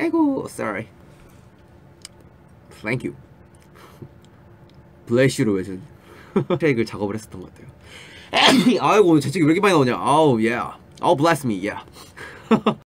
아이고 sorry. Thank you. Bless you로 외준 트랙을 작업을 했었던 것 같아요. 아이고 오늘 재채기 왜 이렇게 많이 나오냐? 아우 yeah. oh bless me yeah.